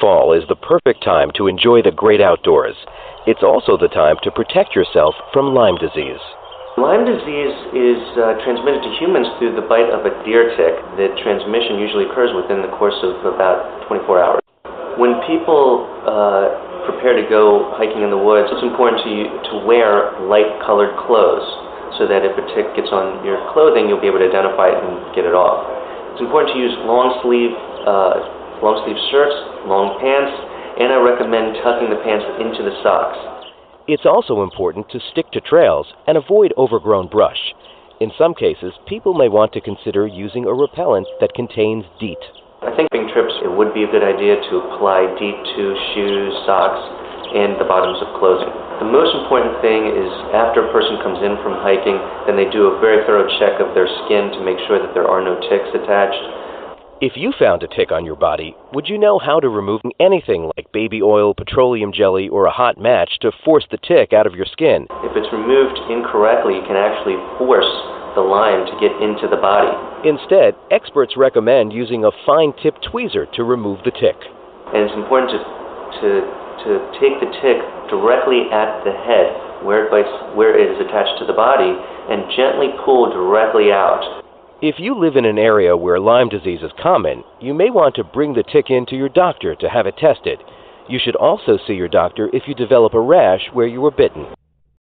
Fall is the perfect time to enjoy the great outdoors. It's also the time to protect yourself from Lyme disease. Lyme disease is uh, transmitted to humans through the bite of a deer tick. The transmission usually occurs within the course of about 24 hours. When people uh, prepare to go hiking in the woods, it's important to, to wear light colored clothes so that if a tick gets on your clothing, you'll be able to identify it and get it off. It's important to use long sleeve, uh, long sleeve shirts, long pants, and I recommend tucking the pants into the socks. It's also important to stick to trails and avoid overgrown brush. In some cases, people may want to consider using a repellent that contains DEET. I think during trips, it would be a good idea to apply DEET to shoes, socks, and the bottoms of clothing. The most important thing is after a person comes in from hiking, then they do a very thorough check of their skin to make sure that there are no ticks attached. If you found a tick on your body, would you know how to remove anything like baby oil, petroleum jelly, or a hot match to force the tick out of your skin? If it's removed incorrectly, you can actually force the Lyme to get into the body. Instead, experts recommend using a fine tip tweezer to remove the tick. And it's important to, to, to take the tick directly at the head where it, bites, where it is attached to the body and gently pull directly out. If you live in an area where Lyme disease is common, you may want to bring the tick in to your doctor to have it tested. You should also see your doctor if you develop a rash where you were bitten.